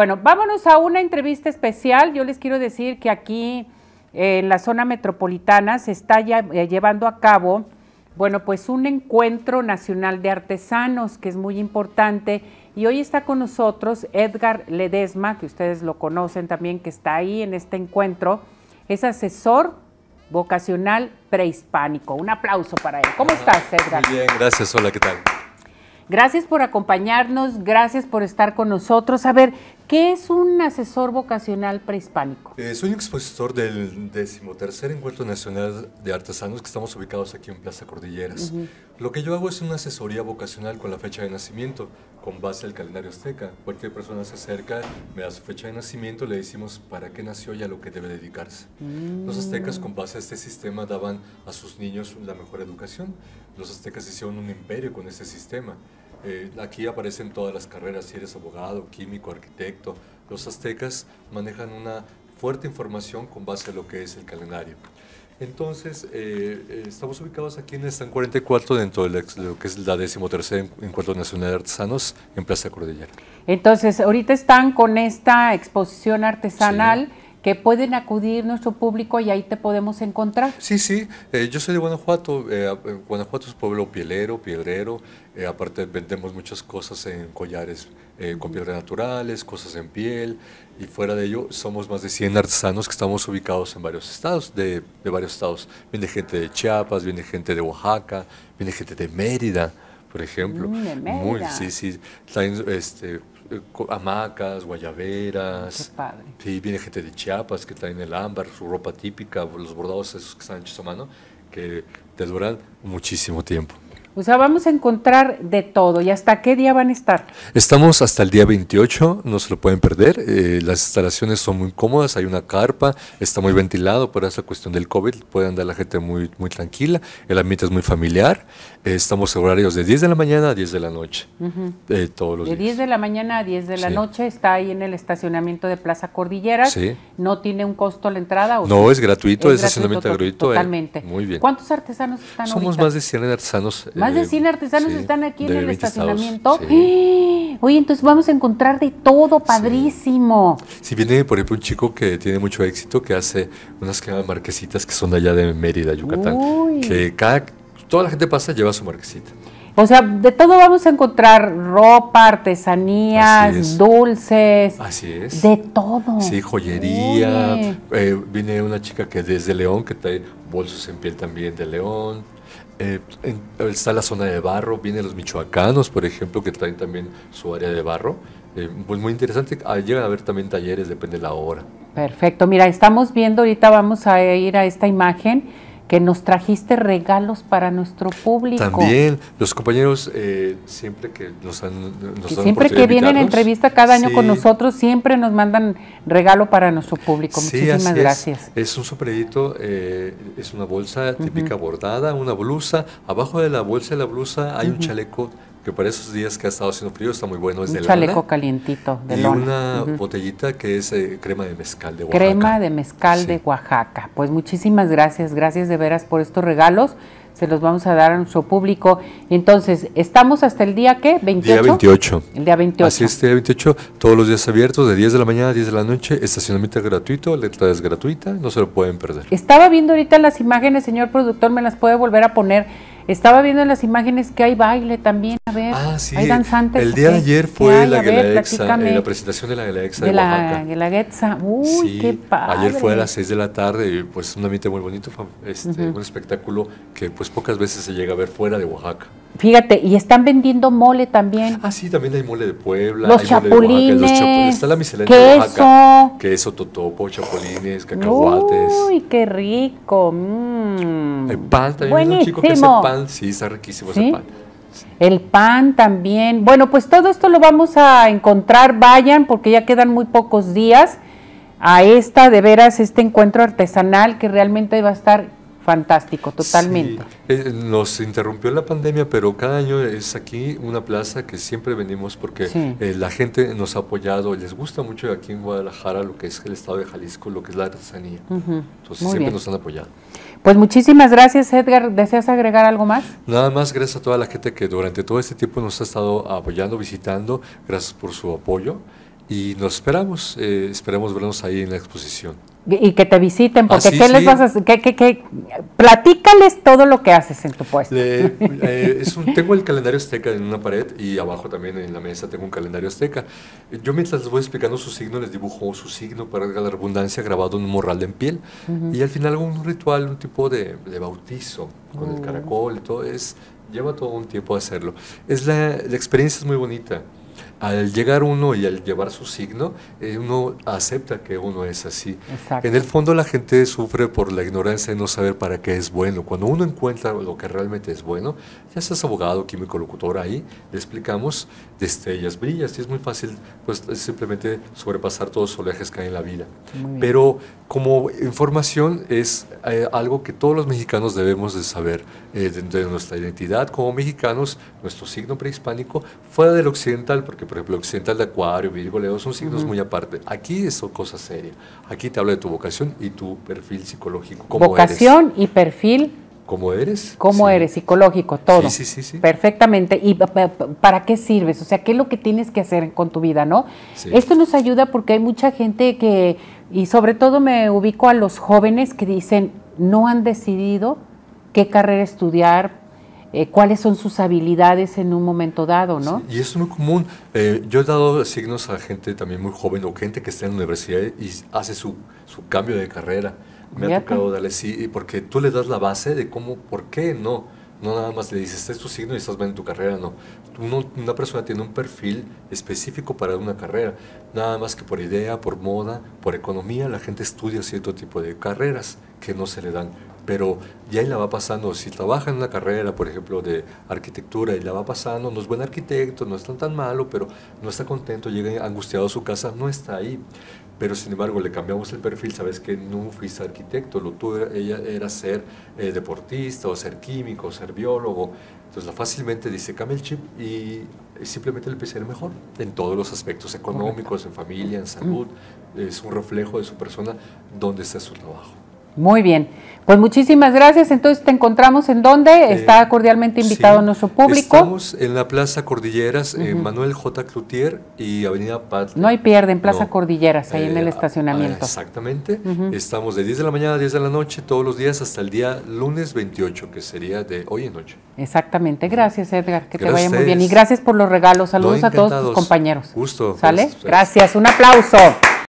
Bueno, vámonos a una entrevista especial. Yo les quiero decir que aquí eh, en la zona metropolitana se está ya, eh, llevando a cabo, bueno, pues un encuentro nacional de artesanos que es muy importante. Y hoy está con nosotros Edgar Ledesma, que ustedes lo conocen también, que está ahí en este encuentro. Es asesor vocacional prehispánico. Un aplauso para él. ¿Cómo estás, Edgar? Muy bien, gracias. Hola, ¿qué tal? Gracias por acompañarnos, gracias por estar con nosotros. A ver, ¿qué es un asesor vocacional prehispánico? Eh, soy un expositor del decimotercer Encuentro Nacional de Artesanos que estamos ubicados aquí en Plaza Cordilleras. Lo que yo hago es una asesoría vocacional con la fecha de nacimiento, con base al calendario azteca. Cualquier persona se acerca, me da su fecha de nacimiento, le decimos para qué nació y a lo que debe dedicarse. Los aztecas con base a este sistema daban a sus niños la mejor educación. Los aztecas hicieron un imperio con ese sistema. Eh, aquí aparecen todas las carreras, si eres abogado, químico, arquitecto. Los aztecas manejan una fuerte información con base a lo que es el calendario. Entonces, eh, eh, estamos ubicados aquí en el Stand 44 dentro de lo que es la 13 Encuentro Nacional de Artesanos en Plaza Cordillera. Entonces, ahorita están con esta exposición artesanal que pueden acudir nuestro público y ahí te podemos encontrar. Sí, sí, eh, yo soy de Guanajuato, eh, eh, Guanajuato es pueblo pielero, piedrero, aparte vendemos muchas cosas en collares con piedras naturales, cosas en piel, y fuera de ello somos más de 100 artesanos que estamos ubicados en varios estados, de, de varios estados. Viene gente de Chiapas, viene gente de Oaxaca, viene gente de Mérida, por ejemplo. Mm, de Mérida. Muy, sí, sí, este, hamacas, guayaberas. Sí, viene gente de Chiapas que traen el ámbar, su ropa típica, los bordados esos que están hechos a mano, que te duran muchísimo tiempo. O sea, vamos a encontrar de todo. ¿Y hasta qué día van a estar? Estamos hasta el día 28, no se lo pueden perder. Eh, las instalaciones son muy cómodas, hay una carpa, está muy ventilado por esa cuestión del COVID, puede andar la gente muy, muy tranquila, el ambiente es muy familiar. Eh, estamos en horarios de 10 de la mañana a 10 de la noche, eh, todos los de 10 de la mañana a 10 de la noche, está ahí en el estacionamiento de Plaza Cordilleras. Sí. ¿No tiene un costo la entrada? ¿o no, es gratuito, es, estacionamiento gratuito. Totalmente. muy bien. ¿Cuántos artesanos están Somos más de 100 artesanos más de 100 artesanos están aquí en el estacionamiento. Oye, entonces vamos a encontrar de todo, padrísimo. Si viene, por ejemplo, un chico que tiene mucho éxito, que hace unas marquesitas que son de allá de Mérida, Yucatán, que cada, toda la gente pasa lleva su marquesita. O sea, de todo vamos a encontrar ropa, artesanías, dulces. Así es. De todo. Sí, joyería. Eh, viene una chica que desde León, que trae bolsos en piel también de León. Eh, está la zona de barro, vienen los michoacanos, por ejemplo, que traen también su área de barro. Eh, pues muy interesante, ah, llegan a haber también talleres, depende de la hora. Perfecto, mira, estamos viendo, ahorita vamos a ir a esta imagen que nos trajiste regalos para nuestro público. También, los compañeros eh, siempre que nos han... Nos siempre que vienen a entrevista cada año con nosotros, siempre nos mandan regalo para nuestro público. Muchísimas gracias. Es. un sombrerito, eh, es una bolsa típica bordada, una blusa. Abajo de la bolsa de la blusa hay un chaleco que para esos días que ha estado haciendo frío está muy bueno. Es un de chaleco calientito de y una botellita que es eh, crema de mezcal de Oaxaca. Crema de mezcal de Oaxaca. Pues muchísimas gracias, gracias de veras por estos regalos. Se los vamos a dar a nuestro público. Entonces, ¿estamos hasta el día qué? ¿28? Día 28. El día 28. Así es, día 28. Todos los días abiertos, de 10 de la mañana a 10 de la noche. Estacionamiento gratuito, la entrada es gratuita, no se lo pueden perder. Estaba viendo ahorita las imágenes, señor productor, me las puede volver a poner estaba viendo en las imágenes que hay baile también, a ver, ah, sí. hay danzantes. El día de ayer fue la Guelaguetza, eh, la presentación de la Guelaguetza de, de la Guelaguetza, uy, qué padre. Ayer fue a las 6 de la tarde, y pues un ambiente muy bonito, este, un espectáculo que pues pocas veces se llega a ver fuera de Oaxaca. Fíjate, y están vendiendo mole también. Ah, sí, también hay mole de Puebla. Los hay chapulines. Mole de Oaxaca, está la miscelánea de Oaxaca. Queso, totopo, chapulines, cacahuates. Uy, qué rico. Mm. El pan también. Buenísimo. Un chico que hace pan. Sí, está riquísimo ese pan. El pan también. Bueno, pues todo esto lo vamos a encontrar. Vayan, porque ya quedan muy pocos días a esta, de veras, este encuentro artesanal que realmente va a estar fantástico, totalmente. Eh, nos interrumpió la pandemia, pero cada año es aquí una plaza que siempre venimos porque eh, la gente nos ha apoyado, les gusta mucho aquí en Guadalajara lo que es el estado de Jalisco, lo que es la artesanía. Entonces siempre nos han apoyado. Pues muchísimas gracias, Edgar. ¿Deseas agregar algo más? Nada más, gracias a toda la gente que durante todo este tiempo nos ha estado apoyando, visitando. Gracias por su apoyo y nos esperamos, eh, esperamos vernos ahí en la exposición. Y que te visiten, porque ah, ¿qué les vas a hacer? ¿Qué, Platícales todo lo que haces en tu puesto. Eh, es un, tengo el calendario azteca en una pared y abajo también en la mesa tengo un calendario azteca. Yo mientras les voy explicando su signo, les dibujo su signo para la redundancia grabado en un morral en piel. Y al final hago un ritual, un tipo de, bautizo con el mm. caracol y todo. Es, lleva todo un tiempo hacerlo. Es la, la experiencia es muy bonita al llegar uno y al llevar su signo, eh, uno acepta que uno es así. En el fondo la gente sufre por la ignorancia de no saber para qué es bueno. Cuando uno encuentra lo que realmente es bueno, ya seas abogado, químico, locutor, ahí le explicamos destellas, brillas, y es muy fácil pues simplemente sobrepasar todos los oleajes que hay en la vida. Pero como información es eh, algo que todos los mexicanos debemos de saber eh, de, nuestra identidad como mexicanos, nuestro signo prehispánico, fuera del occidental, porque por ejemplo, occidental de Acuario, Virgo, Leo, son signos muy aparte. Aquí son cosas serias. Aquí te habla de tu vocación y tu perfil psicológico. ¿Cómo vocación y perfil. ¿Cómo eres? ¿Cómo eres? Psicológico, todo. Sí, sí, sí, Perfectamente. ¿Y para qué sirves? O sea, ¿qué es lo que tienes que hacer con tu vida, no? Esto nos ayuda porque hay mucha gente que, y sobre todo me ubico a los jóvenes que dicen, no han decidido qué carrera estudiar, eh, cuáles son sus habilidades en un momento dado, ¿no? y es muy común. Eh, yo he dado signos a gente también muy joven o gente que está en la universidad y hace su, su cambio de carrera. Me ha tocado darle sí, porque tú le das la base de cómo, por qué no. No nada más le dices, este es tu signo y estás bien en tu carrera, no. una persona tiene un perfil específico para una carrera. Nada más que por idea, por moda, por economía, la gente estudia cierto tipo de carreras que no se le dan pero ya la va pasando. Si trabaja en una carrera, por ejemplo, de arquitectura y la va pasando, no es buen arquitecto, no es tan, tan malo, pero no está contento, llega angustiado a su casa, no está ahí. Pero sin embargo, le cambiamos el perfil, sabes que no fuiste arquitecto, lo tuyo ella era ser eh, deportista o ser químico o ser biólogo. Entonces, fácilmente dice, cambia el chip y simplemente le empieza a ir mejor en todos los aspectos económicos, en familia, en salud. Es un reflejo de su persona, dónde está su trabajo. Muy bien. Pues muchísimas gracias. Entonces, ¿te encontramos en dónde? Eh, Está cordialmente invitado nuestro público. Estamos en la Plaza Cordilleras, en Manuel J. Cloutier y Avenida Paz. No hay pierde, en Plaza Cordilleras, ahí en el eh, estacionamiento. exactamente. Estamos de 10 de la mañana a 10 de la noche, todos los días hasta el día lunes 28, que sería de hoy en noche. Exactamente. Gracias, Edgar. Que te vaya muy bien. Y gracias por los regalos. Saludos a todos tus compañeros. Gusto. ¿Sale? gracias. Un aplauso.